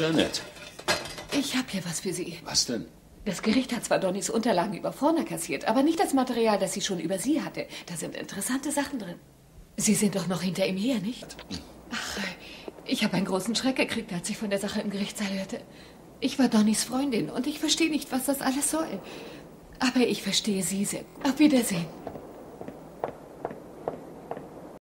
Janet. Ich habe hier was für Sie. Was denn? Das Gericht hat zwar Donnys Unterlagen über Forner kassiert, aber nicht das Material, das sie schon über Sie hatte. Da sind interessante Sachen drin. Sie sind doch noch hinter ihm her, nicht? Ach, ich habe einen großen Schreck gekriegt, als ich von der Sache im Gerichtssaal hörte. Ich war Donnys Freundin und ich verstehe nicht, was das alles soll. Aber ich verstehe Sie sehr. Auf Wiedersehen.